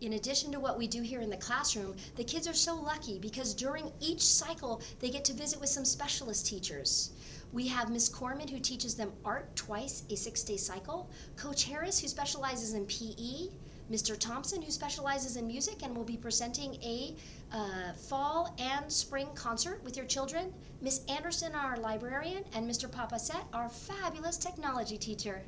in addition to what we do here in the classroom, the kids are so lucky because during each cycle they get to visit with some specialist teachers. We have Miss Corman who teaches them art twice a six day cycle, Coach Harris who specializes in PE, Mr. Thompson who specializes in music and will be presenting a uh, fall and spring concert with your children, Miss Anderson, our librarian, and Mr. Papasette, our fabulous technology teacher.